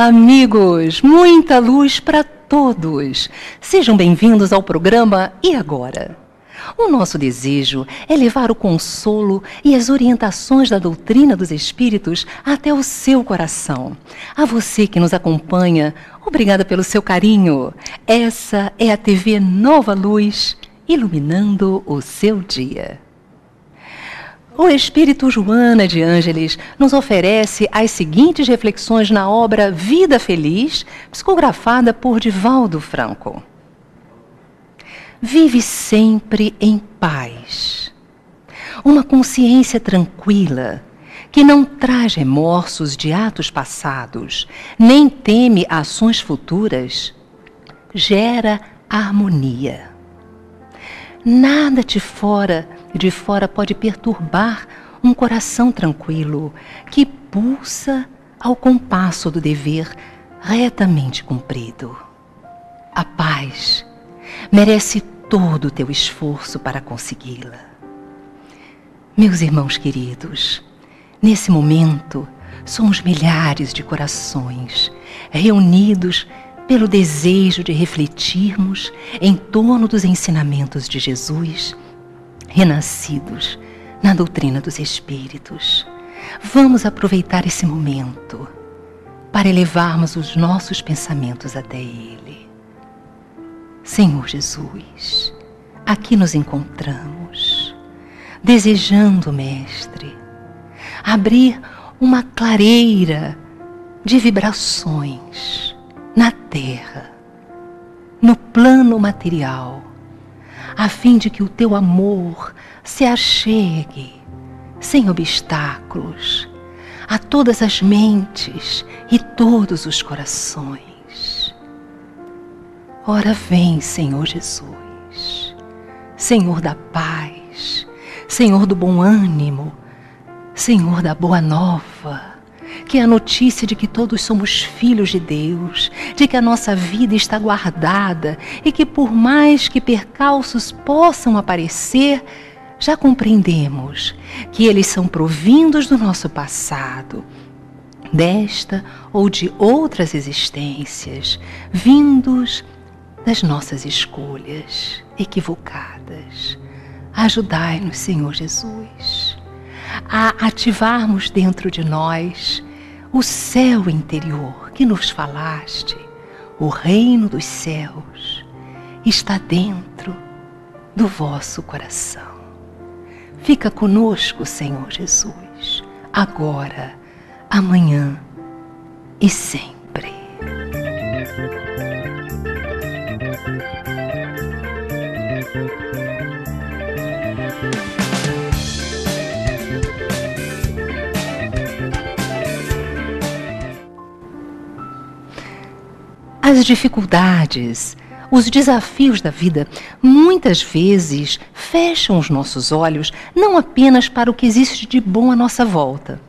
Olá, amigos! Muita luz para todos! Sejam bem-vindos ao programa E Agora? O nosso desejo é levar o consolo e as orientações da doutrina dos Espíritos até o seu coração. A você que nos acompanha, obrigada pelo seu carinho. Essa é a TV Nova Luz, iluminando o seu dia. O Espírito Joana de Ângeles nos oferece as seguintes reflexões na obra Vida Feliz, psicografada por Divaldo Franco. Vive sempre em paz. Uma consciência tranquila, que não traz remorsos de atos passados, nem teme ações futuras, gera harmonia. Nada te fora de fora pode perturbar um coração tranquilo que pulsa ao compasso do dever retamente cumprido. A paz merece todo o teu esforço para consegui-la. Meus irmãos queridos, nesse momento somos milhares de corações reunidos pelo desejo de refletirmos em torno dos ensinamentos de Jesus renascidos na doutrina dos Espíritos. Vamos aproveitar esse momento para elevarmos os nossos pensamentos até Ele. Senhor Jesus, aqui nos encontramos, desejando, Mestre, abrir uma clareira de vibrações na Terra, no plano material a fim de que o teu amor se achegue sem obstáculos a todas as mentes e todos os corações. Ora, vem, Senhor Jesus, Senhor da paz, Senhor do bom ânimo, Senhor da boa nova que é a notícia de que todos somos filhos de Deus, de que a nossa vida está guardada e que, por mais que percalços possam aparecer, já compreendemos que eles são provindos do nosso passado, desta ou de outras existências, vindos das nossas escolhas equivocadas. Ajudai-nos, Senhor Jesus, a ativarmos dentro de nós o céu interior que nos falaste, o reino dos céus, está dentro do vosso coração. Fica conosco, Senhor Jesus, agora, amanhã e sempre. As dificuldades, os desafios da vida muitas vezes fecham os nossos olhos não apenas para o que existe de bom à nossa volta,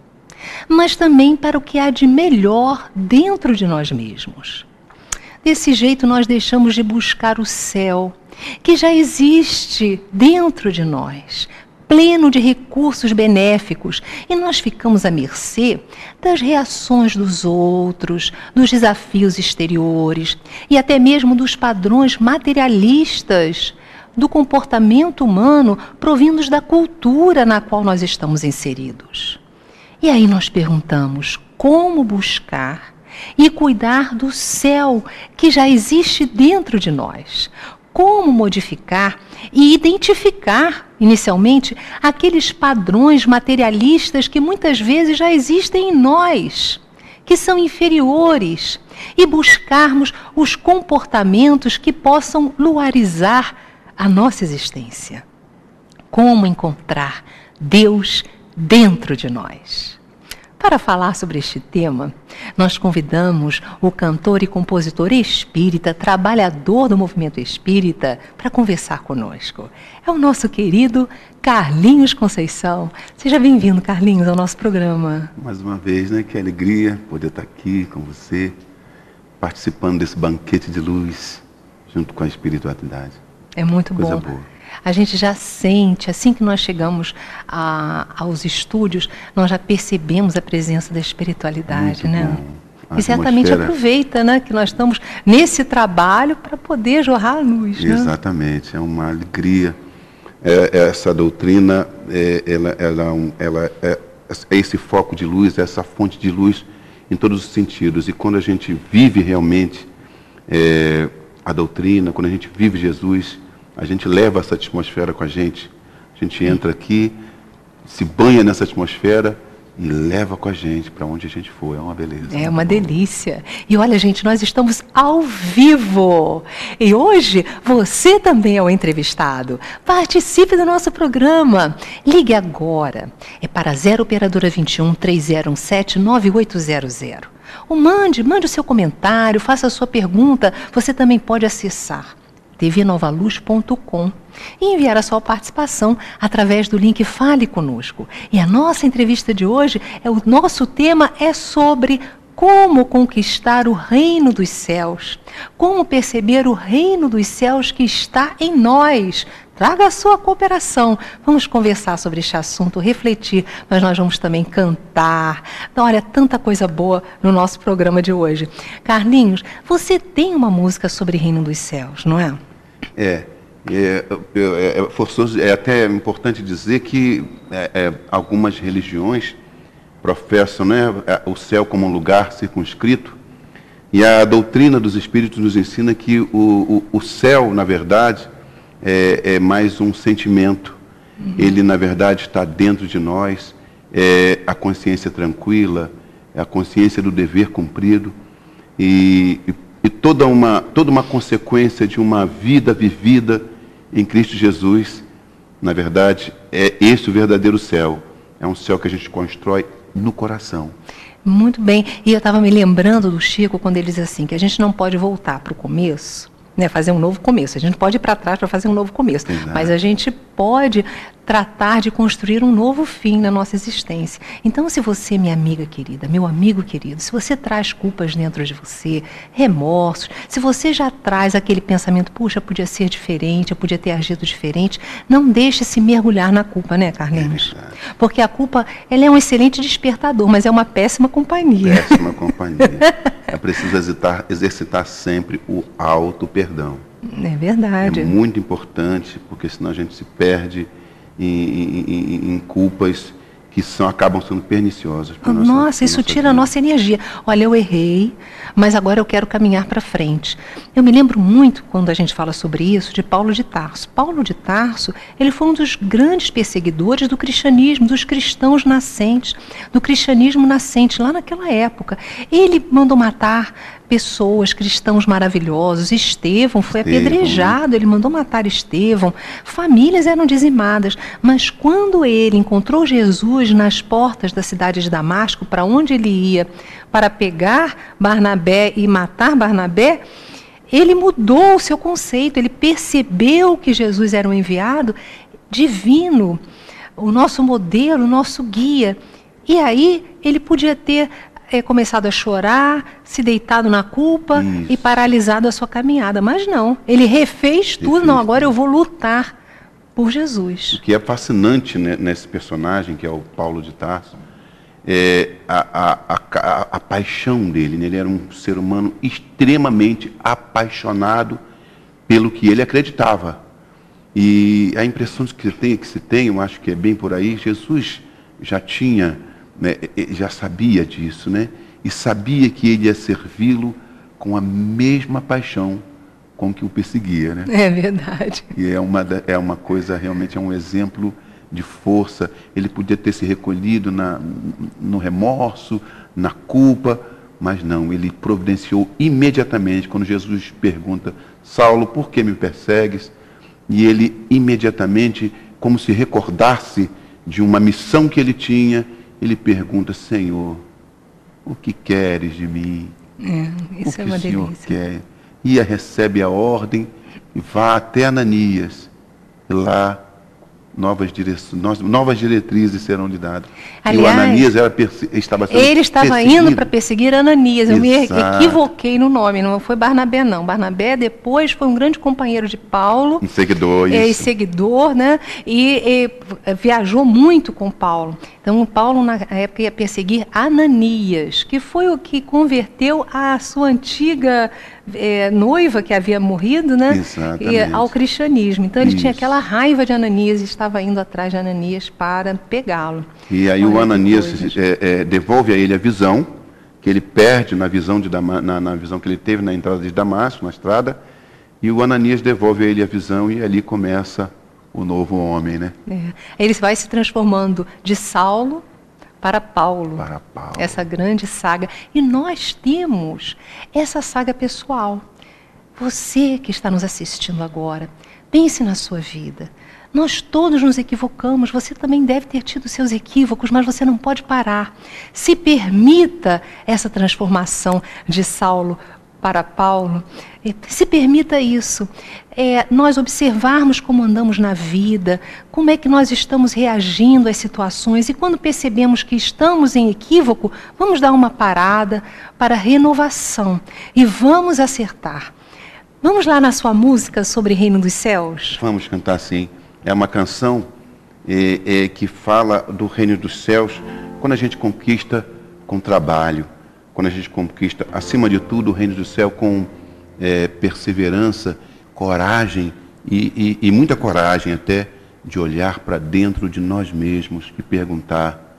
mas também para o que há de melhor dentro de nós mesmos. Desse jeito, nós deixamos de buscar o céu, que já existe dentro de nós, pleno de recursos benéficos e nós ficamos à mercê das reações dos outros, dos desafios exteriores e até mesmo dos padrões materialistas do comportamento humano provindos da cultura na qual nós estamos inseridos. E aí nós perguntamos como buscar e cuidar do céu que já existe dentro de nós como modificar e identificar, inicialmente, aqueles padrões materialistas que muitas vezes já existem em nós, que são inferiores, e buscarmos os comportamentos que possam luarizar a nossa existência. Como encontrar Deus dentro de nós? Para falar sobre este tema, nós convidamos o cantor e compositor espírita, trabalhador do movimento espírita, para conversar conosco. É o nosso querido Carlinhos Conceição. Seja bem-vindo, Carlinhos, ao nosso programa. Mais uma vez, né? Que alegria poder estar aqui com você, participando desse banquete de luz, junto com a espiritualidade. É muito Coisa bom. boa a gente já sente, assim que nós chegamos a, aos estúdios, nós já percebemos a presença da espiritualidade, Muito né? Bom. A Exatamente, atmosfera- aproveita né, que nós estamos nesse trabalho para poder jorrar a luz. Né? Exatamente, é uma alegria. É, essa doutrina, é, ela, ela, é ela é, é esse foco de luz, é essa fonte de luz em todos os sentidos. E quando a gente vive realmente é, a doutrina, quando a gente vive Jesus, a gente leva essa atmosfera com a gente. A gente entra aqui, se banha nessa atmosfera e leva com a gente para onde a gente for. É uma beleza. É uma delícia. E olha, gente, nós estamos ao vivo. E hoje você também é o entrevistado. Participe do nosso programa. Ligue agora. É para 0 operadora 21 3017 9800. Ou mande, mande o seu comentário, faça a sua pergunta. Você também pode acessar tvnovaluz.com e enviar a sua participação através do link Fale Conosco. E a nossa entrevista de hoje, é o nosso tema é sobre como conquistar o reino dos céus, como perceber o reino dos céus que está em nós. Traga a sua cooperação. Vamos conversar sobre este assunto, refletir, mas nós vamos também cantar. Então, olha, tanta coisa boa no nosso programa de hoje. Carlinhos, você tem uma música sobre reino dos céus, não é? É, é, é, é forçoso, é até importante dizer que é, é, algumas religiões professam né, é, o céu como um lugar circunscrito, e a doutrina dos Espíritos nos ensina que o, o, o céu, na verdade, é, é mais um sentimento. Ele, na verdade, está dentro de nós, é a consciência tranquila, é a consciência do dever cumprido e, e, e toda, uma, toda uma consequência de uma vida vivida em Cristo Jesus. Na verdade, é esse o verdadeiro céu. É um céu que a gente constrói no coração. Muito bem. E eu estava me lembrando do Chico quando ele diz assim, que a gente não pode voltar para o começo, né, fazer um novo começo. A gente pode ir para trás para fazer um novo começo. Exato. Mas a gente pode tratar de construir um novo fim na nossa existência. Então, se você, minha amiga querida, meu amigo querido, se você traz culpas dentro de você, remorsos, se você já traz aquele pensamento, puxa, podia ser diferente, eu podia ter agido diferente, não deixe se mergulhar na culpa, né, Carlinhos? verdade. Porque a culpa, ela é um excelente despertador, mas é uma péssima companhia. Péssima companhia. É preciso exercitar, exercitar sempre o auto-perdão. É É verdade. muito importante, porque senão a gente se perde em, em- em- culpas que são, acabam sendo perniciosas. Nossa, nossa- isso nossa tira a vida. nossa energia. Olha, eu errei, mas agora eu quero caminhar para frente. Eu me lembro muito, quando a gente fala sobre isso, de Paulo de Tarso. Paulo de Tarso, ele foi um dos grandes perseguidores do cristianismo, dos cristãos nascentes, do cristianismo nascente lá naquela época. Ele mandou matar pessoas, cristãos maravilhosos. Estevão foi Estevão, né? apedrejado, ele mandou matar Estevão. Famílias eram dizimadas. Mas quando ele encontrou Jesus nas portas da cidade de Damasco, para onde ele ia para pegar Barnabé e matar Barnabé, ele mudou o seu conceito, ele percebeu que Jesus era um enviado divino, o nosso modelo, o nosso guia. E aí ele podia ter eh, começado a chorar, se deitado na culpa Isso. e paralisado a sua caminhada. Mas não, ele refez tudo. Refez não, agora eu vou lutar por Jesus. O que é fascinante né, nesse personagem, que é o Paulo de Tarso, é a, a, a, a- a paixão dele. né? Ele era um ser humano extremamente apaixonado pelo que ele acreditava. E a impressão que se tem, que se tem, eu acho que é bem por aí, Jesus já tinha, né, já sabia disso, né? E sabia que ele ia servi-lo com a mesma paixão com que o perseguia, né? É verdade. E é uma, é uma coisa, realmente é um exemplo de força. Ele podia ter se recolhido na, no remorso, na culpa, mas não, ele providenciou imediatamente, quando Jesus pergunta, Saulo, por que me persegues? E ele imediatamente, como se recordasse de uma missão que ele tinha, ele pergunta, Senhor, o que queres de mim? É, o isso que é uma o Senhor delícia. quer. Ia, recebe a ordem e vá até Ananias. E lá novas, novas diretrizes serão lhe dadas. e o Aliás, Ananias era perse- estava sendo Ele estava perseguido. indo para perseguir Ananias. Eu me Exato. equivoquei no nome, não foi Barnabé, não. Barnabé depois foi um grande companheiro de Paulo. Um seguidor, é, e isso. seguidor, né? E, e, viajou muito com Paulo. Então, Paulo, na época, ia perseguir Ananias, que foi o que converteu a sua antiga é, noiva, que havia morrido, né? Exatamente. ao cristianismo. Então, ele Isso. tinha aquela raiva de Ananias e estava indo atrás de Ananias para pegá-lo. E aí Olha o Ananias é, é, devolve a ele a visão, que ele perde na visão, de Dama, na, na visão que ele teve na entrada de Damasco, na estrada, e o Ananias devolve a ele a visão e ali começa o novo homem, né? É. Ele vai se transformando de Saulo para Paulo. Para Paulo. Essa grande saga. E nós temos essa saga pessoal. Você que está nos assistindo agora, pense na sua vida. Nós todos nos equivocamos, você também deve ter tido seus equívocos, mas você não pode parar. Se permita essa transformação de Saulo para Paulo. Se permita isso. É, nós observarmos como andamos na vida, como é que nós estamos reagindo às situações e quando percebemos que estamos em equívoco, vamos dar uma parada para renovação e vamos acertar. Vamos lá na sua música sobre Reino dos Céus? Vamos cantar sim. É uma canção é, é, que fala do reino dos céus quando a gente conquista com trabalho, quando a gente conquista, acima de tudo, o reino do céu com é, perseverança, coragem e, e, e muita coragem até de olhar para dentro de nós mesmos e perguntar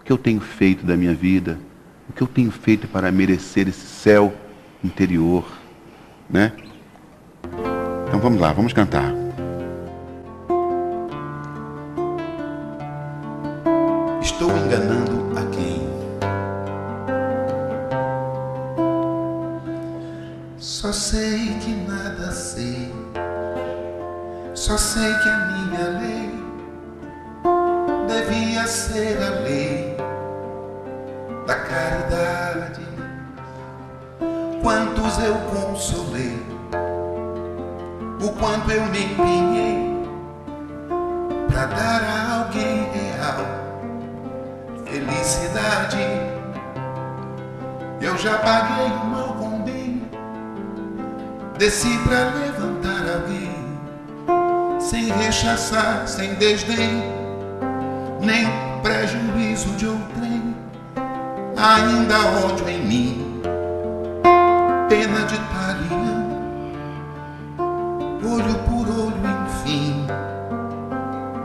o que eu tenho feito da minha vida, o que eu tenho feito para merecer esse céu interior, né? Então vamos lá, vamos cantar. Estou enganando Só sei que a minha lei devia ser a lei da caridade. Quantos eu consolei, o quanto eu me empenhei para dar a alguém real felicidade. Eu já paguei o mal com bem, desci levantar alguém, sem rechaçar, sem desdém, nem prejuízo de outrem. Ainda ódio em mim, pena de talião, olho por olho, enfim,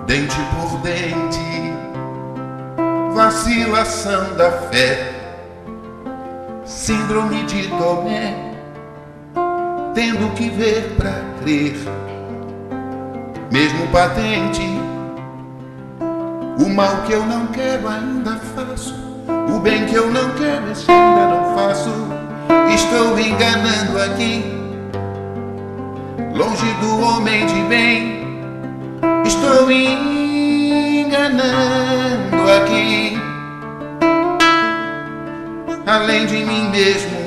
dente por dente vacilação da fé, síndrome de Tomé, tendo que ver pra crer, mesmo patente, o mal que eu não quero ainda faço, o bem que eu não quero esse ainda não faço, estou enganando aqui, longe do homem de bem, estou enganando aqui. Além de mim mesmo,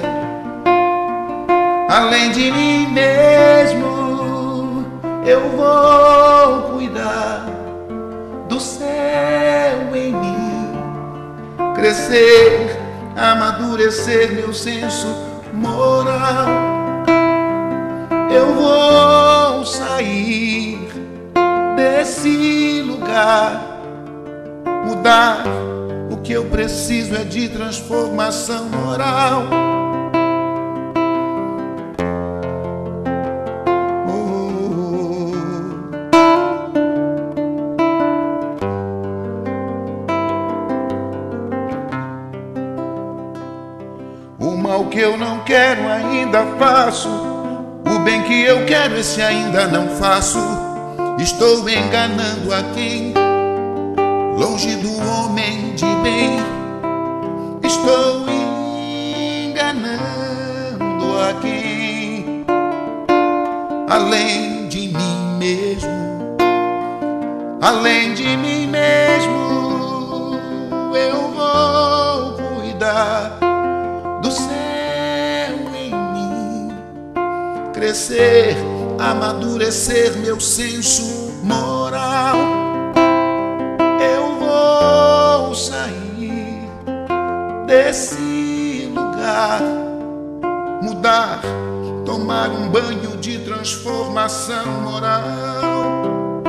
além de mim mesmo, eu vou cuidar do céu em mim, crescer, amadurecer meu senso moral. Eu vou sair desse lugar, mudar o que eu preciso é de transformação moral. Eu não quero ainda faço, o bem que eu quero esse ainda não faço. Estou enganando a quem longe do homem de bem. Estou enganando a quem, além de mim mesmo, além fortalecer meu senso moral. Eu vou sair desse lugar, mudar, tomar um banho de transformação moral.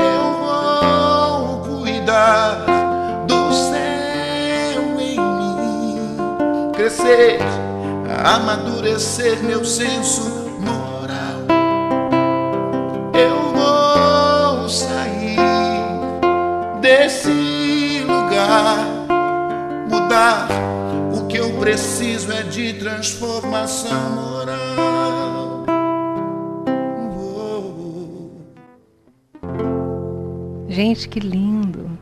Eu vou cuidar do céu em mim, crescer, amadurecer meu senso Gente, que lindo!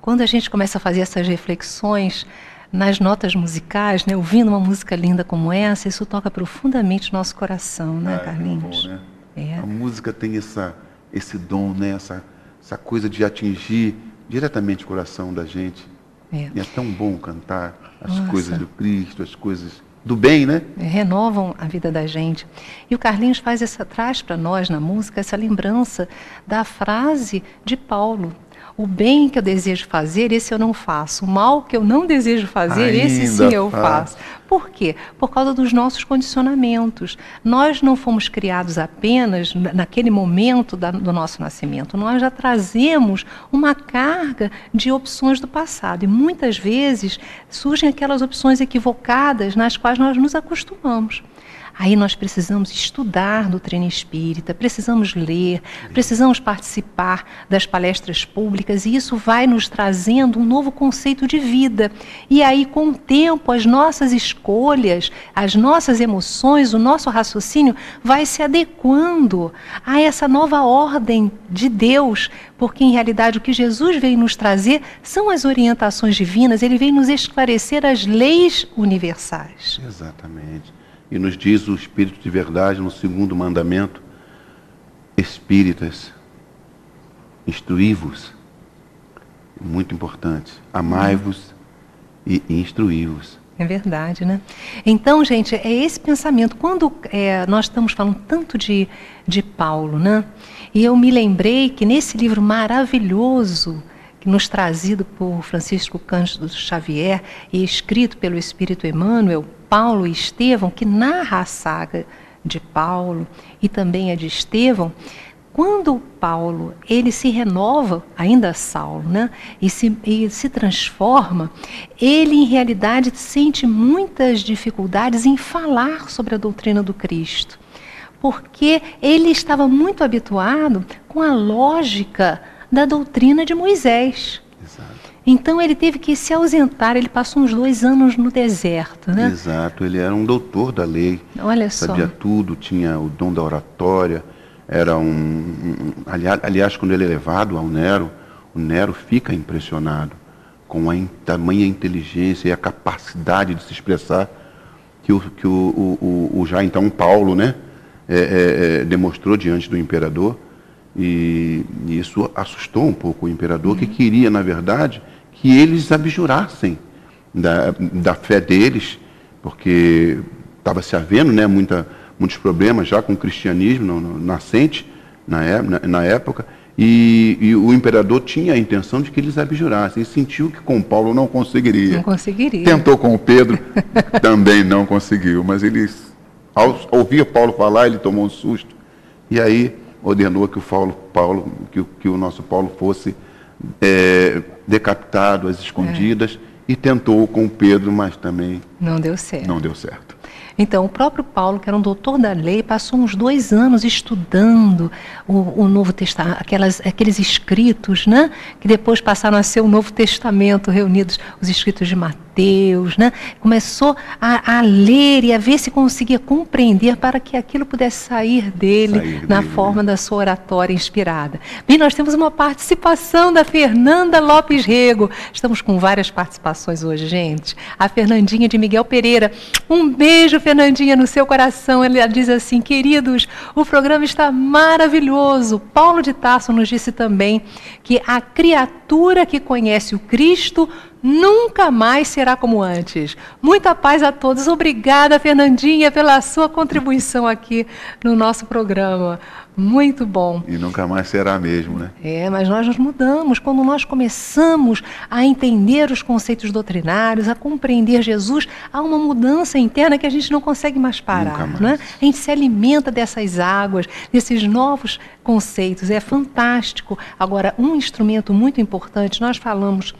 Quando a gente começa a fazer essas reflexões nas notas musicais, né, ouvindo uma música linda como essa, isso toca profundamente nosso coração, né, Ah, é Carlinhos? bom, né? É. A música tem essa, esse dom, né? essa, essa coisa de atingir diretamente o coração da gente. É. E é tão bom cantar as Nossa. coisas do Cristo, as coisas do bem, né? renovam a vida da gente. E o Carlinhos faz essa traz para nós na música essa lembrança da frase de Paulo. O bem que eu desejo fazer, esse eu não faço. O mal que eu não desejo fazer, esse sim Ainda eu faz. faço. Por quê? Por causa dos nossos condicionamentos. Nós não fomos criados apenas na- naquele momento da- do nosso nascimento. Nós já trazemos uma carga de opções do passado. E muitas vezes surgem aquelas opções equivocadas nas quais nós nos acostumamos. Aí nós precisamos estudar doutrina espírita, precisamos ler, precisamos participar das palestras públicas e isso vai nos trazendo um novo conceito de vida. E aí, com o tempo, as nossas escolhas, as nossas emoções, o nosso raciocínio vai se adequando a essa nova ordem de Deus, porque em realidade o que Jesus veio nos trazer são as orientações divinas, ele veio nos esclarecer as leis universais. Exatamente. E nos diz o Espírito de verdade no segundo mandamento: Espíritas, instruí-vos. Muito importante. Amai-vos e instruí-vos. É verdade, né? Então, gente, é esse pensamento. Quando é, nós estamos falando tanto de, de Paulo, né? E eu me lembrei que nesse livro maravilhoso, que nos trazido por Francisco Cândido Xavier e escrito pelo Espírito Emmanuel, Paulo e Estevão, que narra a saga de Paulo e também a de Estevão, quando Paulo ele se renova, ainda Saulo, né, e se, e se transforma, ele em realidade sente muitas dificuldades em falar sobre a doutrina do Cristo, porque ele estava muito habituado com a lógica da doutrina de Moisés. Então ele teve que se ausentar, ele passou uns dois anos no deserto, né? Exato. Ele era um doutor da lei. Olha só. Sabia tudo, tinha o dom da oratória. Era um. um- aliás, quando ele é levado ao Nero, o Nero fica impressionado com a in- tamanha inteligência e a capacidade de se expressar que o, que o, o, o- já então Paulo né, é, é, é, demonstrou diante do imperador. E, e isso assustou um pouco o imperador, que queria, na verdade, que eles abjurassem da, da fé deles, porque estava se havendo né, muita, muitos problemas já com o cristianismo no- no- nascente na, na- na época, e, e o imperador tinha a intenção de que eles abjurassem, e sentiu que com Paulo não conseguiria. Não conseguiria. Tentou com o Pedro, também não conseguiu, mas ele, ao ouvir Paulo falar, ele tomou um susto, e aí ordenou que o, Paulo, Paulo, que, que o nosso Paulo fosse é, decapitado às escondidas, e tentou com o Pedro, mas também Não deu certo. não deu certo. Então, o próprio Paulo, que era um doutor da lei, passou uns dois anos estudando o, o Novo Testamento, aquelas, aqueles escritos, né? Que depois passaram a ser o Novo Testamento, reunidos, os escritos de Mateus, né? Começou a, a ler e a ver se conseguia compreender para que aquilo pudesse sair dele Sair na dele, forma da sua oratória inspirada. Bem, nós temos uma participação da Fernanda Lopes Rego. Estamos com várias participações hoje, gente. A Fernandinha de Miguel Pereira. Um beijo, Fernandinha, no seu coração. Ela diz assim: queridos, o programa está maravilhoso. Paulo de Tarso nos disse também que a criatura que conhece o Cristo nunca mais será como antes. Muita paz a todos. Obrigada, Fernandinha, pela sua contribuição aqui no nosso programa. Muito bom. E nunca mais será mesmo, né? É, mas nós nos mudamos quando nós começamos a entender os conceitos doutrinários, a compreender Jesus, há uma mudança interna que a gente não consegue mais parar. Nunca mais. Né? A gente se alimenta dessas águas, desses novos conceitos. É fantástico. Agora, um instrumento muito importante, nós falamos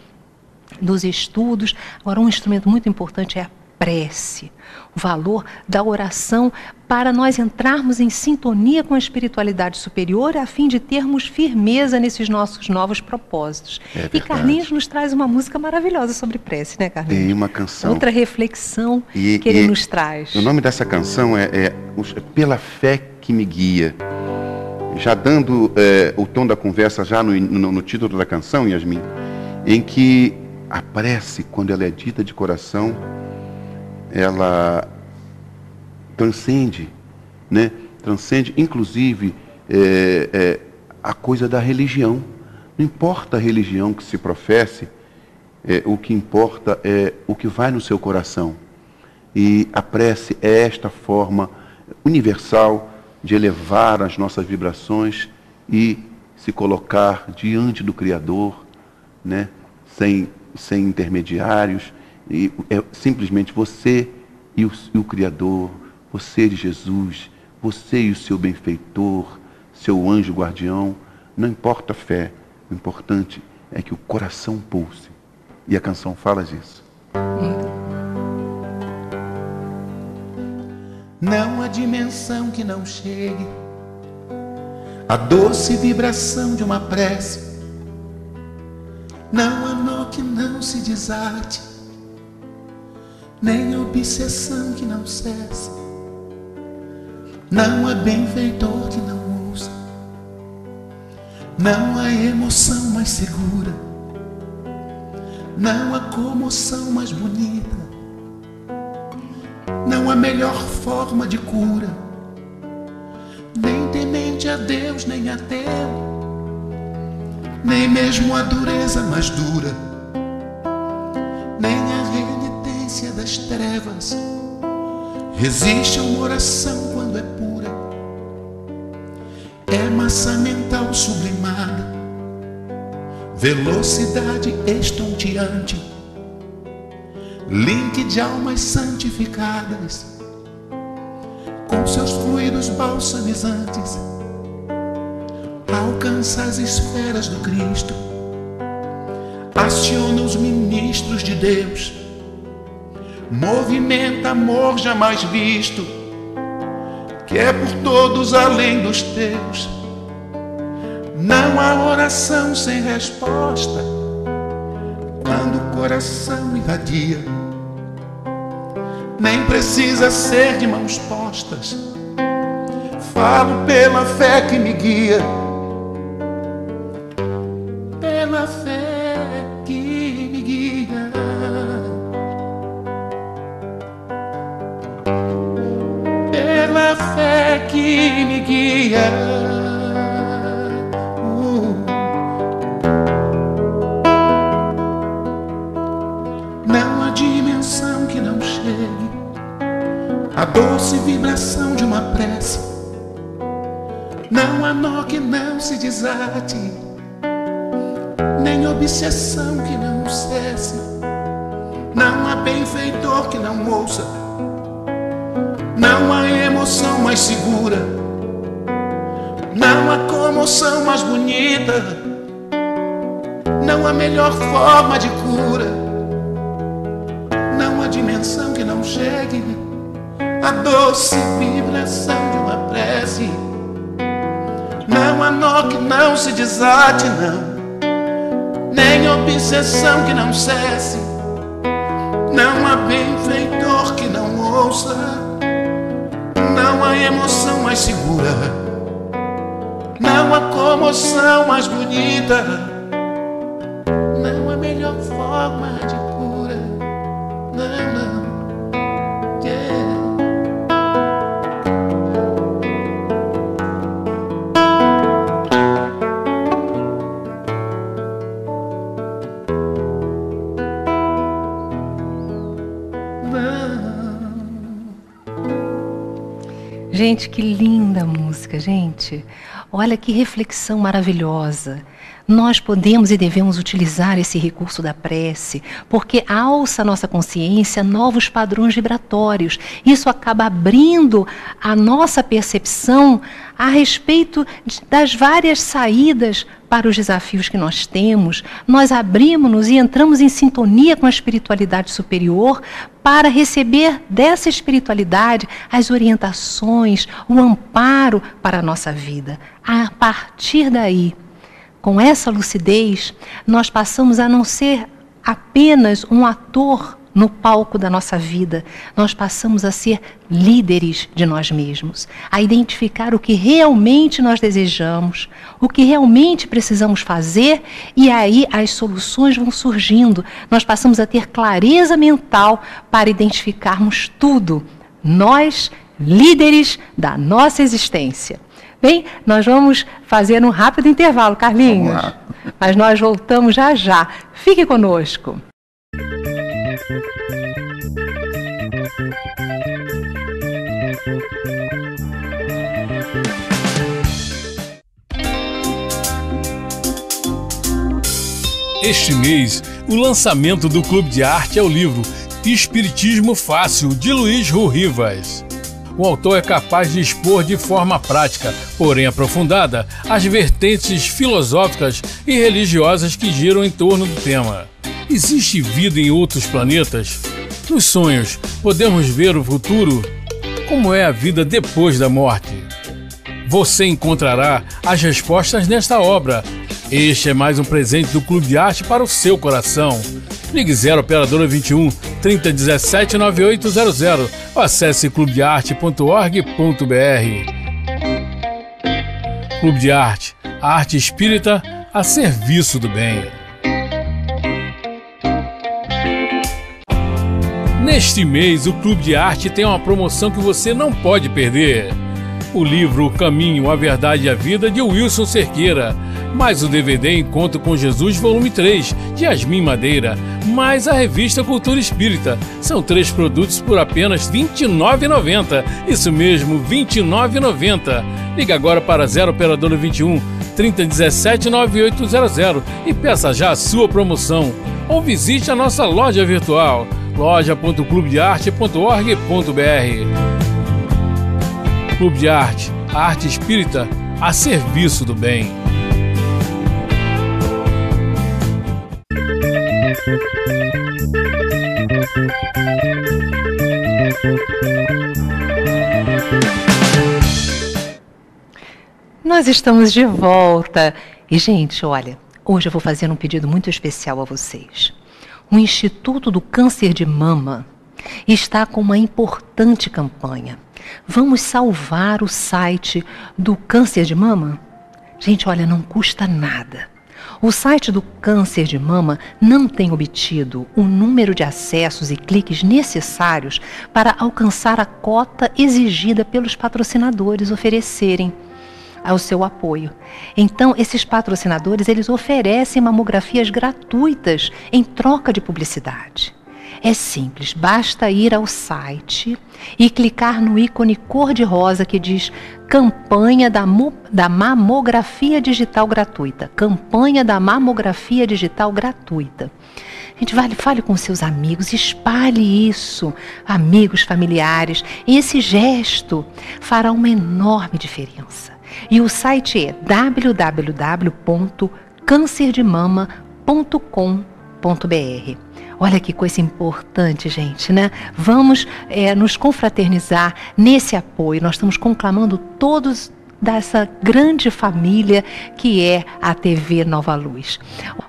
dos estudos, agora um instrumento muito importante é a prece, o valor da oração para nós entrarmos em sintonia com a espiritualidade superior a fim de termos firmeza nesses nossos novos propósitos. É e Carlinhos nos traz uma música maravilhosa sobre prece, né, Carlinhos? Tem uma canção. Outra reflexão e, que ele e nos traz. O nome dessa canção é, é Pela Fé que Me Guia. Já dando é, o tom da conversa, já no, no, no título da canção, Yasmin, em que a prece, quando ela é dita de coração, ela transcende, né? transcende inclusive é, é, a coisa da religião. Não importa a religião que se professe, é, o que importa é o que vai no seu coração. E a prece é esta forma universal de elevar as nossas vibrações e se colocar diante do Criador, né? sem, sem intermediários, e é simplesmente você e o, e o Criador, você de Jesus, você e o seu benfeitor, seu anjo guardião, não importa a fé, o importante é que o coração pulse. E a canção fala disso. Não há dimensão que não chegue a doce vibração de uma prece. Não há nó que não se desate, nem obsessão que não cesse. Não há benfeitor que não ouça, não há emoção mais segura, não há comoção mais bonita, não há melhor forma de cura, nem temente a Deus, nem ateu, nem mesmo a dureza mais dura, nem a renitência das trevas. Resiste a uma oração quando é é massa mental sublimada, velocidade estonteante, link de almas santificadas, com seus fluidos balsamizantes, alcança as esferas do Cristo, aciona os ministros de Deus, movimenta amor jamais visto que é por todos além dos teus. Não há oração sem resposta quando o coração irradia. Nem precisa ser de mãos postas. Falo pela fé que me guia há melhor forma de cura, não há dimensão que não chegue a doce vibração de uma prece não há nó que não se desate, não. Nem obsessão que não cesse. Não há benfeitor que não ouça. Não há emoção mais segura. Não há comoção mais bonita. Forma de. Não, não. Gente, que linda música, gente. Olha que reflexão maravilhosa. Nós podemos e devemos utilizar esse recurso da prece, porque alça a nossa consciência novos padrões vibratórios. Isso acaba abrindo a nossa percepção a respeito das várias saídas para os desafios que nós temos. Nós abrimos-nos e entramos em sintonia com a espiritualidade superior para receber dessa espiritualidade as orientações, o amparo para a nossa vida. A partir daí, com essa lucidez, nós passamos a não ser apenas um ator no palco da nossa vida. Nós passamos a ser líderes de nós mesmos, a identificar o que realmente nós desejamos, o que realmente precisamos fazer e aí as soluções vão surgindo. Nós passamos a ter clareza mental para identificarmos tudo. Nós, líderes da nossa existência. Bem, nós vamos fazer um rápido intervalo, Carlinhos. Mas nós voltamos já já. Fique conosco. Este mês, o lançamento do Clube de Arte é o livro Espiritismo Fácil, de Luiz Rivas o autor é capaz de expor de forma prática, porém aprofundada, as vertentes filosóficas e religiosas que giram em torno do tema. Existe vida em outros planetas? Nos sonhos, podemos ver o futuro? Como é a vida depois da morte? Você encontrará as respostas nesta obra. Este é mais um presente do Clube de Arte para o seu coração. Ligue 0 Operadora 21 3017 9800 ou acesse clubedearte.org.br. Clube de Arte, a arte espírita a serviço do bem. Neste mês, o Clube de Arte tem uma promoção que você não pode perder. O livro O Caminho, a Verdade e a Vida, de Wilson Cerqueira mais o DVD Encontro com Jesus, volume 3, de Yasmin Madeira, mais a revista Cultura Espírita. São três produtos por apenas R$ 29,90. Isso mesmo, R$ 29,90. Liga agora para 0 Operadora 21 3017 9800 e peça já a sua promoção. Ou visite a nossa loja virtual loja.clubedearte.org.br. Clube de Arte, a arte espírita a serviço do bem. Nós estamos de volta. E, gente, olha, hoje eu vou fazer um pedido muito especial a vocês. O Instituto do Câncer de Mama está com uma importante campanha. Vamos salvar o site do câncer de mama? Gente, olha, não custa nada. O site do câncer de mama não tem obtido o número de acessos e cliques necessários para alcançar a cota exigida pelos patrocinadores oferecerem ao seu apoio. Então, esses patrocinadores, eles oferecem mamografias gratuitas em troca de publicidade. É simples, basta ir ao site e clicar no ícone cor-de-rosa que diz Campanha da, da Mamografia Digital Gratuita. Campanha da Mamografia Digital Gratuita. Gente vale, fale com seus amigos, espalhe isso, amigos, familiares. Esse gesto fará uma enorme diferença. E o site é www.cancerdemama.com.br. Olha que coisa importante, gente, né? Vamos é, nos confraternizar nesse apoio. Nós estamos conclamando todos dessa grande família que é a TV Nova Luz.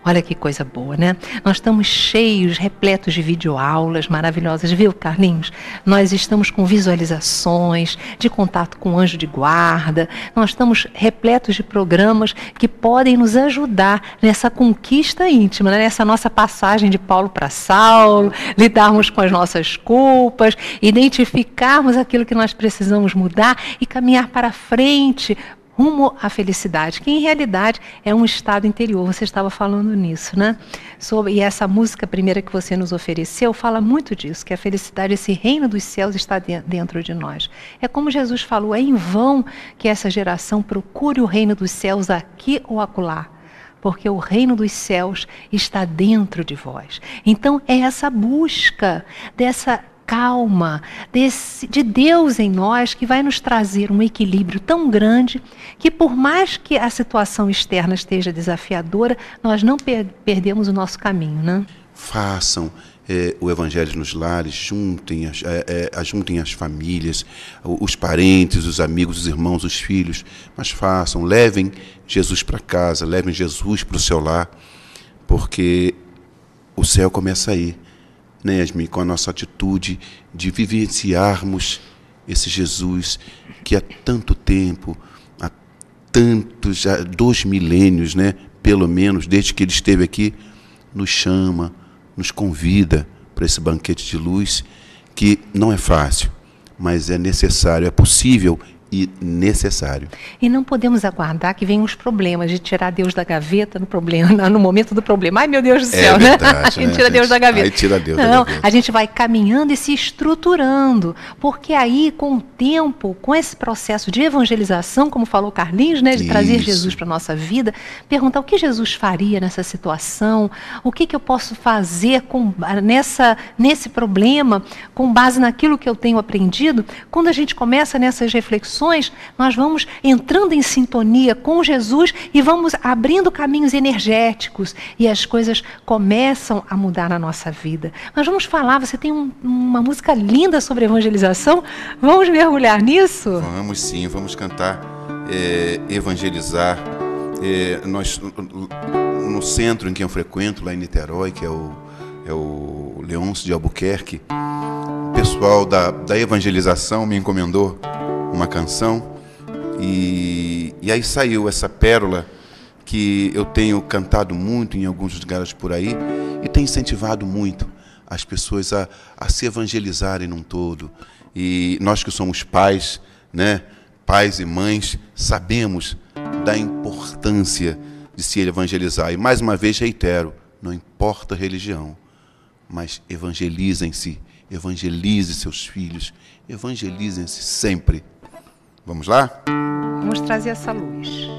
Olha que coisa boa, né? Nós estamos cheios, repletos de videoaulas maravilhosas, viu, Carlinhos? Nós estamos com visualizações, de contato com anjo de guarda, nós estamos repletos de programas que podem nos ajudar nessa conquista íntima, né? nessa nossa passagem de Paulo para Saulo, lidarmos com as nossas culpas, identificarmos aquilo que nós precisamos mudar e caminhar para frente rumo à felicidade, que em realidade é um estado interior. Você estava falando nisso, né? Sobre, e essa música primeira que você nos ofereceu fala muito disso, que a felicidade, esse reino dos céus está dentro de nós. É como Jesus falou, é em vão que essa geração procure o reino dos céus aqui ou acolá. porque o reino dos céus está dentro de vós. Então é essa busca dessa calma desse, de Deus em nós que vai nos trazer um equilíbrio tão grande que, por mais que a situação externa esteja desafiadora, nós não per perdemos o nosso caminho. Né? Façam é, o Evangelho nos lares, juntem as, é, é, juntem as famílias, os parentes, os amigos, os irmãos, os filhos, mas façam, levem Jesus para casa, levem Jesus para o seu lar, porque o céu começa aí né, Yasmin, com a nossa atitude de vivenciarmos esse Jesus que há tanto tempo, há tantos, já dois milênios, né, pelo menos, desde que ele esteve aqui, nos chama, nos convida para esse banquete de luz que não é fácil, mas é necessário, é possível e necessário. E não podemos aguardar que venham os problemas de tirar Deus da gaveta no problema, no momento do problema. Ai, meu Deus do é céu, é verdade, né? né? tira Deus da gaveta. Aí tira Deus não, da gaveta. a gente vai caminhando e se estruturando, porque aí com o tempo, com esse processo de evangelização, como falou Carlinhos, né, de Isso. trazer Jesus para nossa vida, perguntar o que Jesus faria nessa situação, o que, que eu posso fazer com nessa nesse problema, com base naquilo que eu tenho aprendido. Quando a gente começa nessas reflexões nós vamos entrando em sintonia com Jesus e vamos abrindo caminhos energéticos e as coisas começam a mudar na nossa vida. Mas vamos falar, você tem um, uma música linda sobre evangelização, vamos mergulhar nisso? Vamos sim, vamos cantar, é, evangelizar. É, nós, no centro em que eu frequento, lá em Niterói, que é o, é o Leôncio de Albuquerque, o pessoal da, da evangelização me encomendou uma canção e, e aí saiu essa pérola que eu tenho cantado muito em alguns lugares por aí e tem incentivado muito as pessoas a, a se evangelizarem num todo. E nós que somos pais, né, pais e mães, sabemos da importância de se evangelizar. E mais uma vez reitero, não importa a religião, mas evangelizem-se, evangelize seus filhos, evangelizem-se sempre. Vamos lá? Vamos trazer essa luz.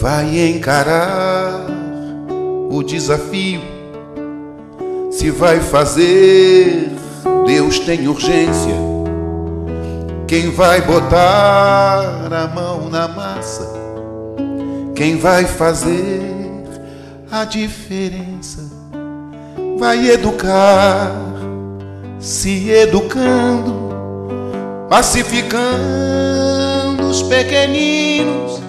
Vai encarar o desafio se vai fazer, Deus tem urgência. Quem vai botar a mão na massa? Quem vai fazer a diferença? Vai educar, se educando, pacificando os pequeninos.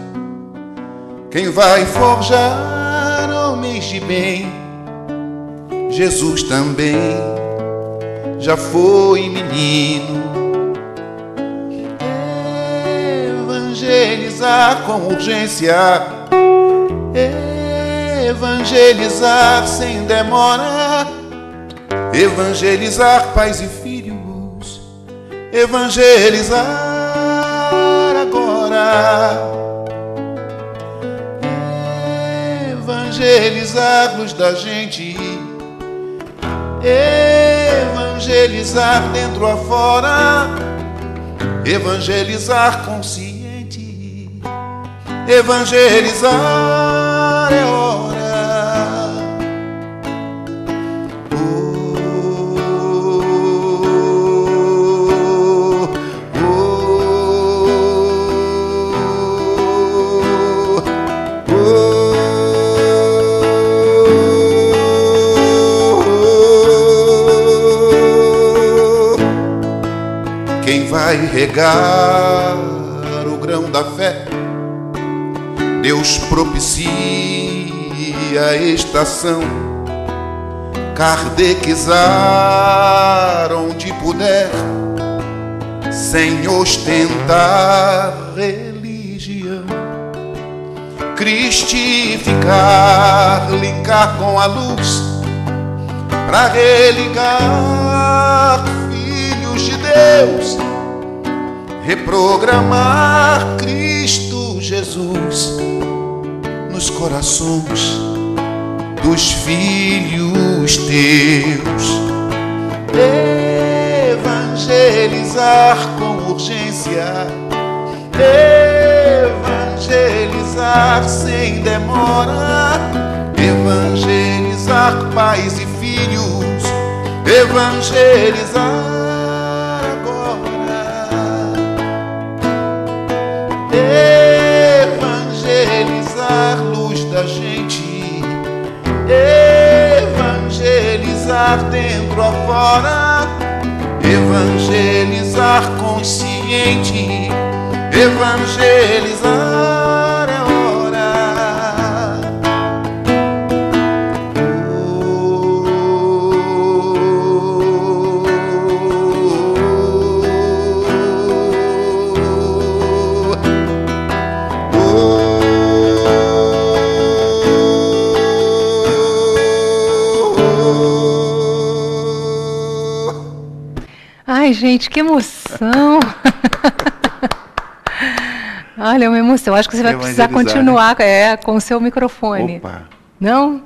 Quem vai forjar homens de bem? Jesus também. Já foi menino. Evangelizar com urgência, evangelizar sem demora, evangelizar pais e filhos, evangelizar agora. Evangelizar luz da gente evangelizar dentro a fora, evangelizar consciente, evangelizar vai regar o grão da fé. Deus propicia a estação. Kardecizar onde puder, sem ostentar religião. Cristificar, linkar com a luz, para religar filhos de Deus reprogramar Cristo Jesus nos corações dos filhos teus. Evangelizar com urgência, evangelizar sem demora, evangelizar pais e filhos, evangelizar gente, evangelizar dentro a fora, evangelizar consciente, evangelizar. Gente, que emoção! Olha, uma emoção. Acho que você vai precisar continuar né? é, com o seu microfone. Opa. Não?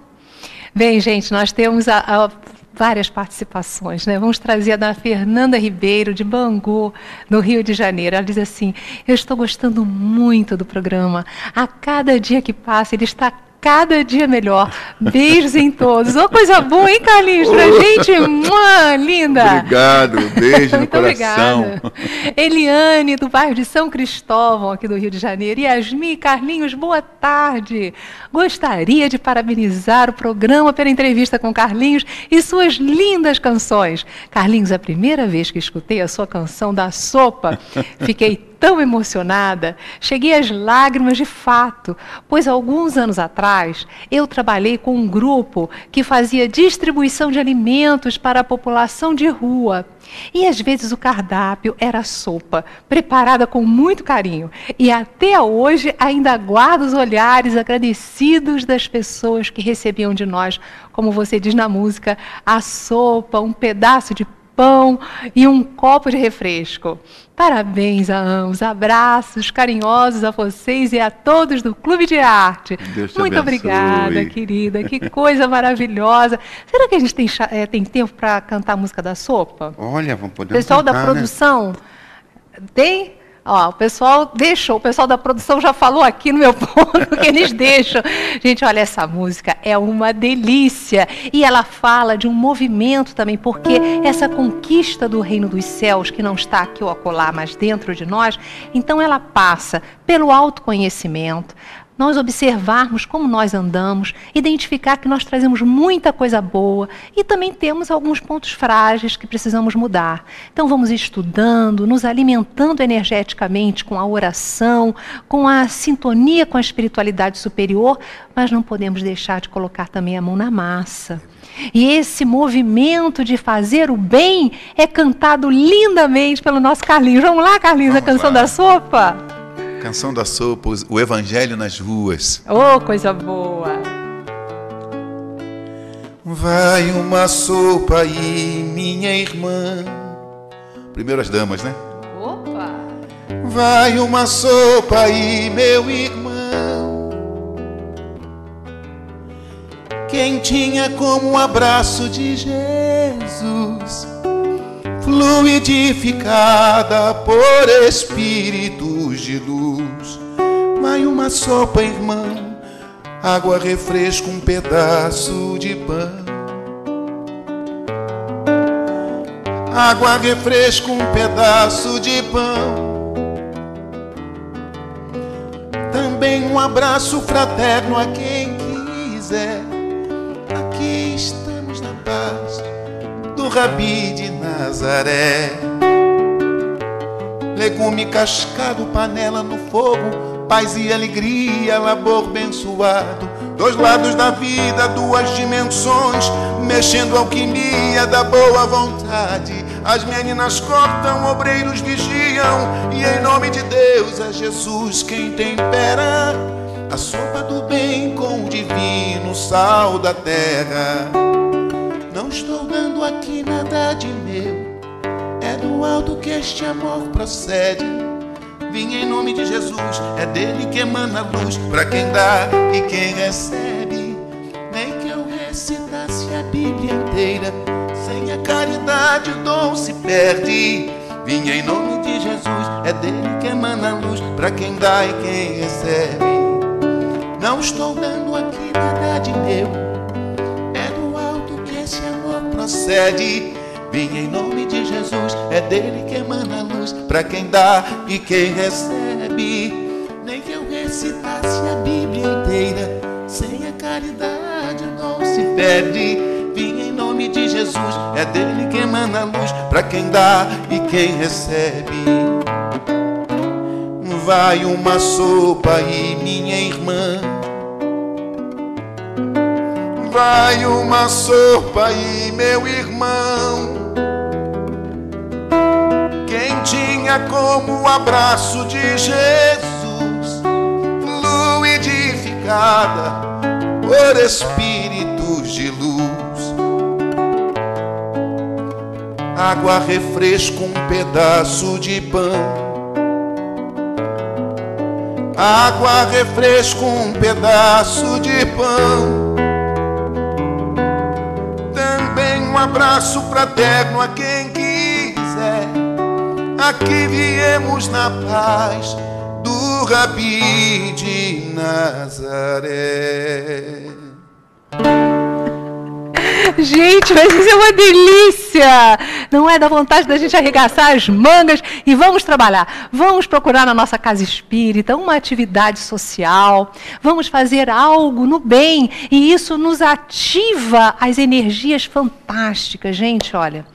Bem, gente, nós temos a, a, várias participações. Né? Vamos trazer a da Fernanda Ribeiro, de Bangu, no Rio de Janeiro. Ela diz assim: Eu estou gostando muito do programa. A cada dia que passa, ele está cada dia melhor. Beijos em todos. Ô, coisa boa, hein, Carlinhos? Pra gente, uma linda. Obrigado, beijo no Muito coração. Obrigada. Eliane, do bairro de São Cristóvão, aqui do Rio de Janeiro. Yasmin, Carlinhos, boa tarde. Gostaria de parabenizar o programa pela entrevista com Carlinhos e suas lindas canções. Carlinhos, a primeira vez que escutei a sua canção da sopa, fiquei tão emocionada, cheguei às lágrimas de fato, pois alguns anos atrás eu trabalhei com um grupo que fazia distribuição de alimentos para a população de rua. E às vezes o cardápio era sopa, preparada com muito carinho. E até hoje ainda guardo os olhares agradecidos das pessoas que recebiam de nós, como você diz na música, a sopa, um pedaço de pão e um copo de refresco. Parabéns a ambos, abraços carinhosos a vocês e a todos do Clube de Arte. Deus te Muito abençoe. obrigada, querida, que coisa maravilhosa. Será que a gente tem, é, tem tempo para cantar a música da sopa? Olha, vamos poder Pessoal cantar, da né? produção, né? tem? Ó, o pessoal deixou, o pessoal da produção já falou aqui no meu ponto que eles deixam. Gente, olha, essa música é uma delícia. E ela fala de um movimento também, porque essa conquista do reino dos céus, que não está aqui ou acolá, mas dentro de nós, então ela passa pelo autoconhecimento, nós observarmos como nós andamos, identificar que nós trazemos muita coisa boa e também temos alguns pontos frágeis que precisamos mudar. Então vamos estudando, nos alimentando energeticamente com a oração, com a sintonia com a espiritualidade superior, mas não podemos deixar de colocar também a mão na massa. E esse movimento de fazer o bem é cantado lindamente pelo nosso Carlinhos. Vamos lá, Carlinhos, Vamos a canção lá. da sopa? Canção da sopa, o Evangelho nas ruas. Oh, coisa boa! Vai uma sopa aí, minha irmã. Primeiro as damas, né? Opa! Vai uma sopa aí, meu irmão. Quentinha como um abraço de Jesus fluidificada por espíritos de luz. Vai uma sopa, irmão, água, refresco, um pedaço de pão. Água, refresco, um pedaço de pão. Também um abraço fraterno a quem quiser. Aqui estamos na paz do Rabi de Nazaré. Legume cascado, panela no fogo, paz e alegria, labor abençoado. Dois lados da vida, duas dimensões, mexendo alquimia da boa vontade. As meninas cortam, obreiros vigiam, e em nome de Deus é Jesus quem tempera a sopa do bem com o divino sal da terra. Não estou dando aqui nada de meu, é do alto que este amor procede. Vim em nome de Jesus, é dele que emana luz para quem dá e quem recebe. Nem que eu recitasse a Bíblia inteira, sem a caridade o dom se perde. Vim em nome de Jesus, é dele que emana luz para quem dá e quem recebe. Não estou dando aqui nada de meu, Vim em nome de Jesus, é dele que emana luz para quem dá e quem recebe. Nem que eu recitasse a Bíblia inteira, sem a caridade não se perde. Vim em nome de Jesus, é dele que emana luz para quem dá e quem recebe. Vai uma sopa e minha irmã. Vai uma sopa e meu irmão tinha como abraço de Jesus, fluidificada por espíritos de luz. Água, refresco, um pedaço de pão. Água, refresco, um pedaço de pão. Um abraço fraterno a quem Aqui viemos na paz do Rabi de Nazaré. Gente, mas isso é uma delícia! Não é da vontade da gente arregaçar as mangas e vamos trabalhar. Vamos procurar na nossa casa espírita uma atividade social. Vamos fazer algo no bem e isso nos ativa as energias fantásticas. Gente, olha.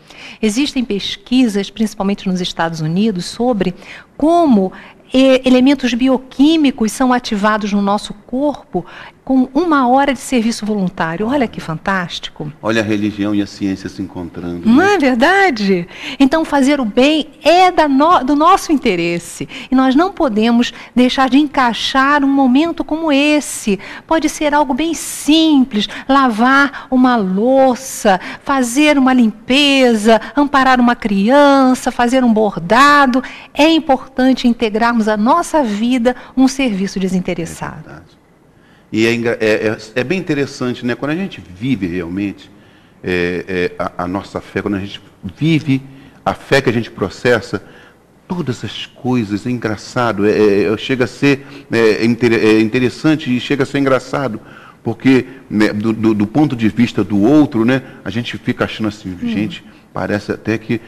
Existem pesquisas, principalmente nos Estados Unidos, sobre como elementos bioquímicos são ativados no nosso corpo com uma hora de serviço voluntário. Olha que fantástico. Olha a religião e a ciência se encontrando. Não né? é verdade? Então, fazer o bem é no, do nosso interesse. E nós não podemos deixar de encaixar um momento como esse. Pode ser algo bem simples: lavar uma louça, fazer uma limpeza, amparar uma criança, fazer um bordado. É importante integrarmos a nossa vida um serviço desinteressado. É e é, é, é, é, bem interessante, né? Quando a gente vive realmente é, é, a, a, nossa fé, quando a gente vive a fé que a gente processa, todas as coisas, é engraçado, é, chega a ser interessante e chega a ser engraçado, porque né, do, do, do, ponto de vista do outro, né, a gente fica achando assim, hum. gente, parece até que,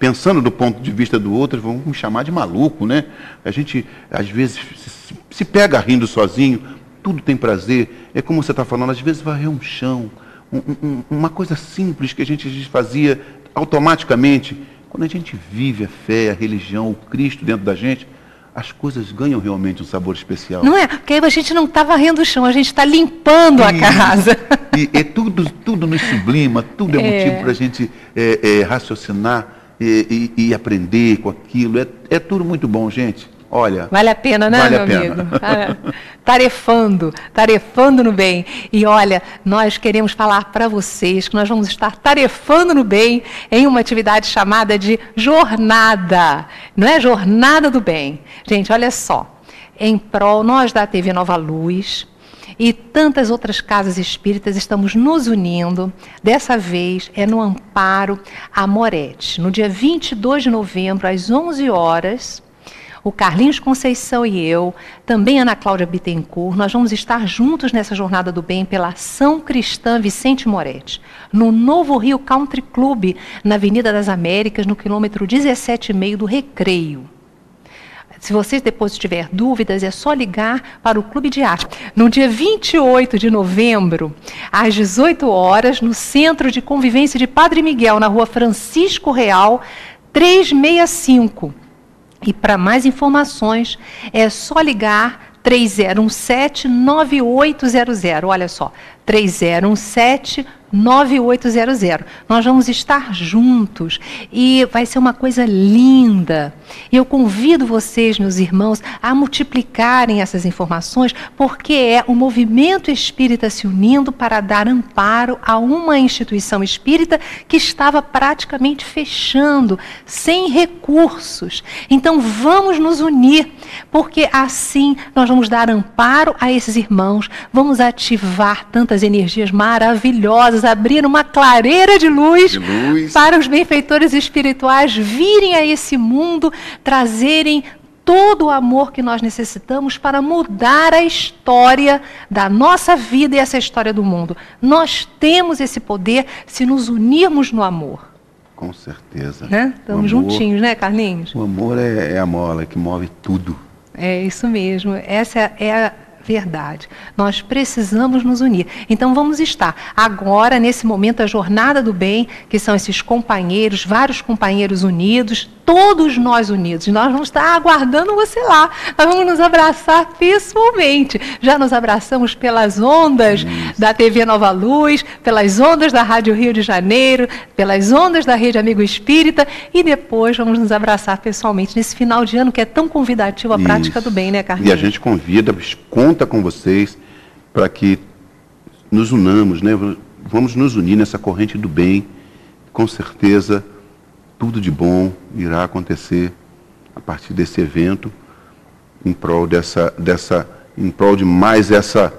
pensando do ponto de vista do outro, vão me chamar de maluco, né? A gente, às vezes, se, se pega rindo sozinho, tudo tem prazer. É como você está falando, às vezes varrer um chão, um, um, uma coisa simples que a gente, fazia automaticamente. Quando a gente vive a fé, a religião, o Cristo dentro da gente, as coisas ganham realmente um sabor especial. Não é? Porque aí a gente não está varrendo o chão, a gente está limpando a casa. E, e, tudo, tudo nos sublima, tudo é, é. motivo para a gente é, é, raciocinar e, e, e, aprender com aquilo. É, é tudo muito bom, gente. Olha. Vale a pena, né, vale meu amigo? Pena. tarefando, tarefando no bem. E olha, nós queremos falar para vocês que nós vamos estar tarefando no bem em uma atividade chamada de jornada. Não é jornada do bem. Gente, olha só. Em prol, nós da TV Nova Luz, e tantas outras casas espíritas estamos nos unindo. Dessa vez é no Amparo Amorete. No dia 22 de novembro, às 11 horas, o Carlinhos Conceição e eu, também Ana Cláudia Bittencourt, nós vamos estar juntos nessa jornada do bem pela Ação Cristã Vicente Moretti, no Novo Rio Country Club, na Avenida das Américas, no quilômetro 17,5 do Recreio. Se você depois tiver dúvidas, é só ligar para o Clube de Arte. No dia 28 de novembro, às 18 horas, no Centro de Convivência de Padre Miguel, na rua Francisco Real, 365. E para mais informações, é só ligar 3017-9800. Olha só, 3017 9800. Nós vamos estar juntos e vai ser uma coisa linda. Eu convido vocês, meus irmãos, a multiplicarem essas informações, porque é o movimento espírita se unindo para dar amparo a uma instituição espírita que estava praticamente fechando, sem recursos. Então vamos nos unir, porque assim nós vamos dar amparo a esses irmãos, vamos ativar tantas energias maravilhosas abrir uma clareira de luz, de luz, para os benfeitores espirituais virem a esse mundo, trazerem todo o amor que nós necessitamos para mudar a história da nossa vida e essa história do mundo. Nós temos esse poder se nos unirmos no amor. Com certeza. Né? Estamos amor, juntinhos, né, Carlinhos? O amor é, é a mola que move tudo. É isso mesmo. Essa é a verdade. Nós precisamos nos unir. Então vamos estar agora, nesse momento, a jornada do bem, que são esses companheiros, vários companheiros unidos, todos nós unidos. Nós vamos estar aguardando você lá. Nós vamos nos abraçar pessoalmente. Já nos abraçamos pelas ondas Isso. da TV Nova Luz, pelas ondas da Rádio Rio de Janeiro, pelas ondas da Rede Amigo Espírita e depois vamos nos abraçar pessoalmente nesse final de ano que é tão convidativo à prática do bem, né, Carlinhos? E a gente convida, conta com vocês para que nos unamos, né? Vamos nos unir nessa corrente do bem. Com certeza tudo de bom irá acontecer a partir desse evento, em prol dessa, dessa, em prol de mais essa,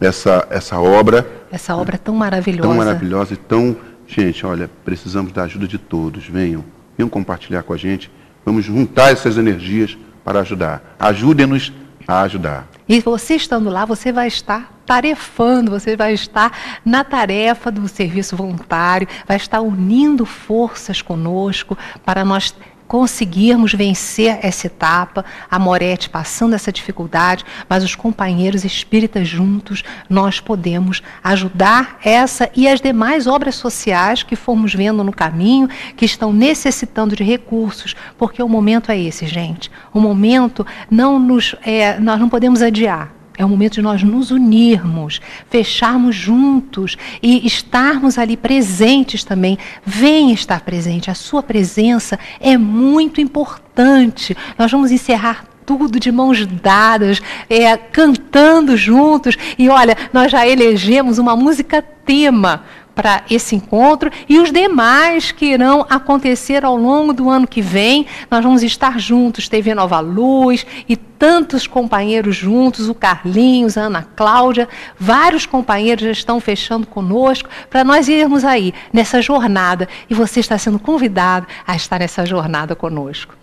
essa, essa obra. Essa obra tão maravilhosa. Tão maravilhosa e tão. Gente, olha, precisamos da ajuda de todos. Venham, venham compartilhar com a gente. Vamos juntar essas energias para ajudar. Ajudem-nos a ajudar. E você estando lá, você vai estar tarefando, você vai estar na tarefa do serviço voluntário, vai estar unindo forças conosco para nós conseguirmos vencer essa etapa, a Morete passando essa dificuldade, mas os companheiros espíritas juntos, nós podemos ajudar essa e as demais obras sociais que fomos vendo no caminho, que estão necessitando de recursos, porque o momento é esse, gente. O momento não nos, é, nós não podemos adiar. É o momento de nós nos unirmos, fecharmos juntos e estarmos ali presentes também. Venha estar presente. A sua presença é muito importante. Nós vamos encerrar tudo de mãos dadas, é, cantando juntos. E olha, nós já elegemos uma música tema para esse encontro e os demais que irão acontecer ao longo do ano que vem. Nós vamos estar juntos, TV Nova Luz e tantos companheiros juntos, o Carlinhos, a Ana Cláudia, vários companheiros já estão fechando conosco para nós irmos aí nessa jornada e você está sendo convidado a estar nessa jornada conosco.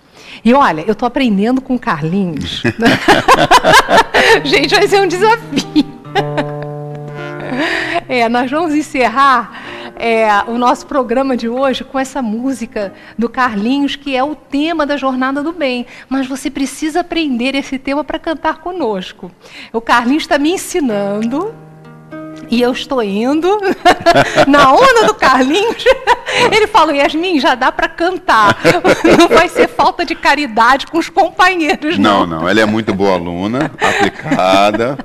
E olha, eu estou aprendendo com o Carlinhos. Gente, vai ser um desafio. É, nós vamos encerrar é, o nosso programa de hoje com essa música do Carlinhos, que é o tema da Jornada do Bem. Mas você precisa aprender esse tema para cantar conosco. O Carlinhos está me ensinando. E eu estou indo na onda do Carlinhos. Ele falou: Yasmin, já dá para cantar. Não vai ser falta de caridade com os companheiros. Não, não. não. Ela é muito boa aluna, aplicada.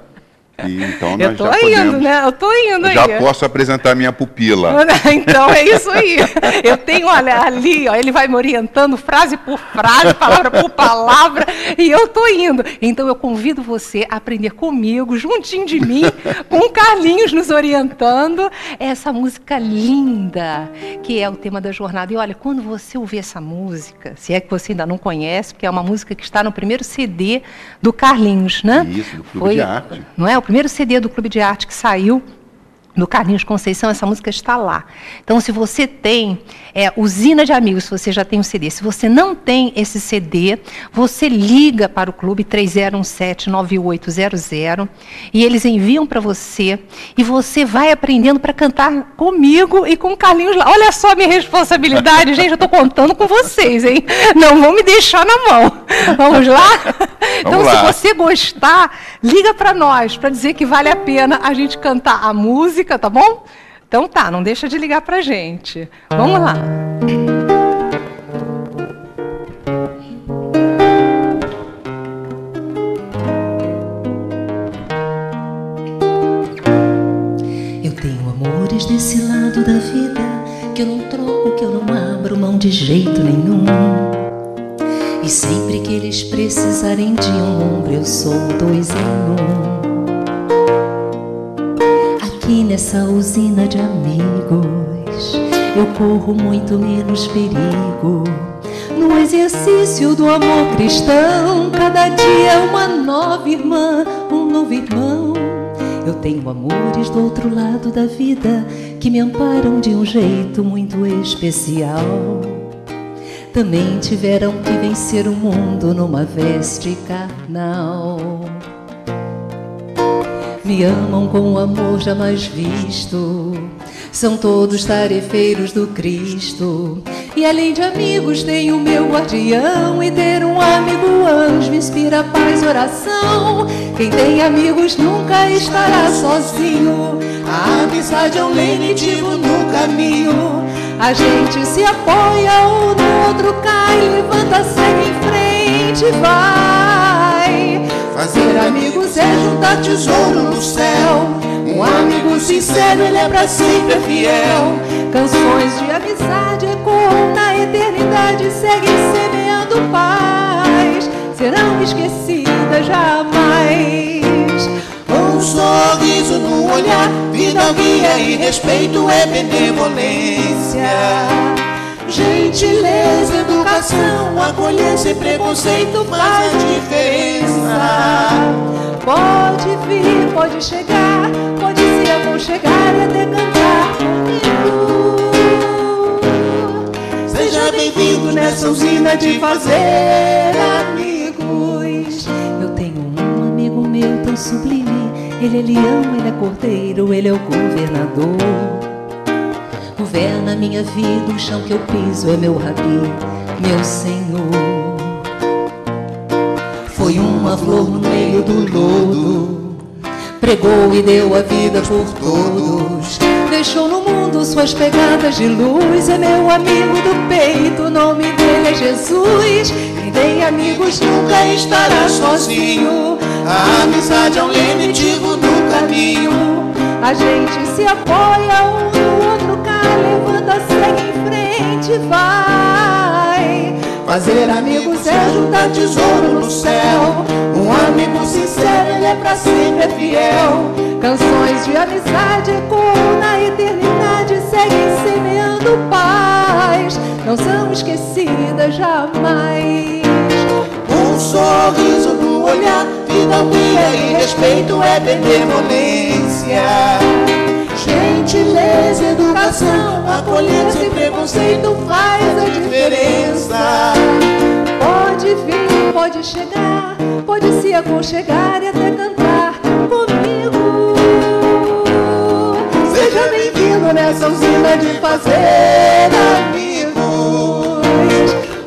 E então eu tô indo, né? Eu tô indo aí. Já posso apresentar minha pupila. Então é isso aí. Eu tenho, olha, ali, ó, ele vai me orientando frase por frase, palavra por palavra, e eu tô indo. Então eu convido você a aprender comigo, juntinho de mim, com o Carlinhos nos orientando, essa música linda, que é o tema da jornada. E olha, quando você ouvir essa música, se é que você ainda não conhece, porque é uma música que está no primeiro CD do Carlinhos, né? Isso, do Clube Foi, de Arte. Não é? O primeiro CD do Clube de Arte que saiu no Carlinhos Conceição, essa música está lá. Então, se você tem é, Usina de Amigos, se você já tem um CD, se você não tem esse CD, você liga para o clube 3017-9800 e eles enviam para você e você vai aprendendo para cantar comigo e com o Carlinhos lá. Olha só a minha responsabilidade, gente, eu estou contando com vocês, hein? Não vão me deixar na mão. Vamos lá? Então, Vamos lá. se você gostar, liga para nós para dizer que vale a pena a gente cantar a música música, tá bom? Então tá, não deixa de ligar pra gente. Vamos lá. Eu nesse lado da vida que eu não troco, que eu não abro mão de jeito nenhum. E sempre que eles precisarem de um ombro, eu sou dois em um. Nessa usina de amigos, eu corro muito menos perigo. No exercício do amor cristão, cada dia é uma nova irmã, um novo irmão. Eu tenho amores do outro lado da vida que me amparam de um jeito muito especial. Também tiveram que vencer o mundo numa veste carnal. Me amam com amor jamais visto. São todos tarefeiros do Cristo. E além de amigos, tenho meu guardião. E ter um amigo anjo inspira paz, oração. Quem tem amigos nunca estará sozinho. A amizade é um lenitivo no caminho. A gente se apoia, um no outro cai, levanta, segue em frente, vai. Fazer amigos é juntar tesouro no céu. Um amigo sincero, ele é pra sempre fiel. Canções de amizade ecoam na eternidade, seguem semeando paz. Serão esquecidas jamais sorriso no olhar, vida guia e respeito é benevolência. Gentileza, educação, acolher sem preconceito faz diferença. Pode vir, pode chegar, pode se aconchegar e até cantar Seja bem-vindo nessa usina de fazer amigos. Eu tenho um amigo meu tão sublime ele é leão, ele é cordeiro, ele é o governador. Governa minha vida, o chão que eu piso é meu rabi, meu Senhor. Foi uma flor no meio do lodo, pregou e deu a vida por todos. Deixou no mundo suas pegadas de luz, é meu amigo do peito, o nome dele é Jesus. Quem tem amigos nunca estará sozinho. A amizade é um lenitivo no caminho. A gente se apoia um segue em frente, vai. Fazer amigos é juntar tesouro no céu. Um amigo sincero, ele é pra sempre fiel. Canções de amizade ecoam na eternidade, seguem semeando paz. Não são esquecidas jamais. Um sorriso no olhar Cidadania e respeito é benevolência. Gentileza, educação, acolher sem preconceito faz a diferença. Pode vir, pode chegar, pode se aconchegar e até cantar comigo. Seja bem-vindo nessa usina de fazer amigos.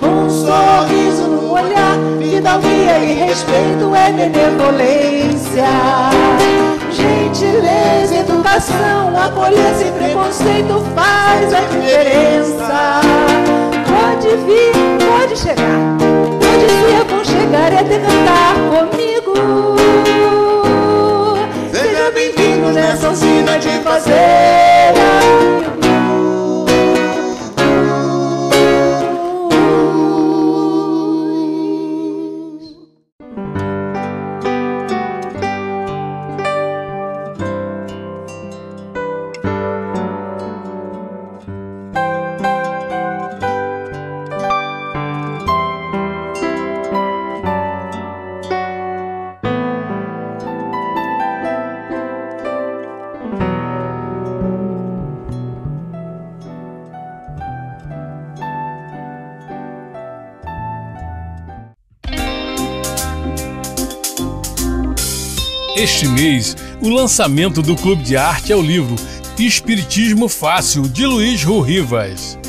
Um sorriso no olhar vida guia e respeito é benevolência. Gentileza, educação, acolher sem preconceito faz a diferença. Pode vir, pode chegar, pode se aconchegar e até cantar comigo. Seja bem-vindo nessa usina de fazer Este mês, o lançamento do Clube de Arte é o livro Espiritismo Fácil, de Luiz Rivas.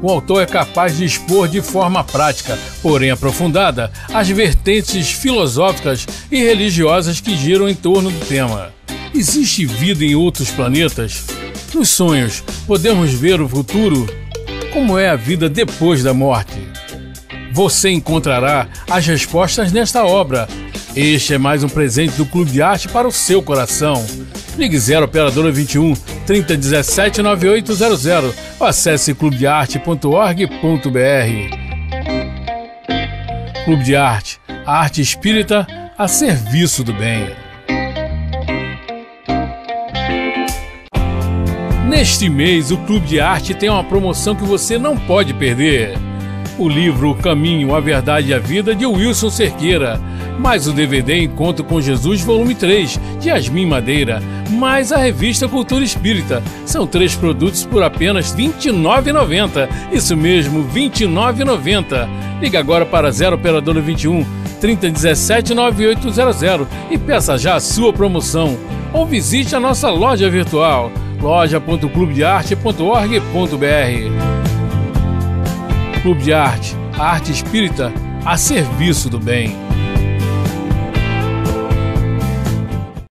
O autor é capaz de expor de forma prática, porém aprofundada, as vertentes filosóficas e religiosas que giram em torno do tema. Existe vida em outros planetas? Nos sonhos, podemos ver o futuro? Como é a vida depois da morte? Você encontrará as respostas nesta obra, este é mais um presente do Clube de Arte para o seu coração. Ligue 0 Operadora 21 3017 9800 ou acesse clubedearte.org.br. Clube de Arte, arte espírita a serviço do bem. Neste mês, o Clube de Arte tem uma promoção que você não pode perder. O livro O Caminho, a Verdade e a Vida, de Wilson Cerqueira, mais o DVD Encontro com Jesus, volume 3, de Yasmin Madeira, mais a revista Cultura Espírita. São três produtos por apenas R$ 29,90. Isso mesmo, R$ 29,90. Liga agora para 0 Operadora 21 3017 9800 e peça já a sua promoção. Ou visite a nossa loja virtual loja.clubedearte.org.br. Clube de Arte, a arte espírita a serviço do bem.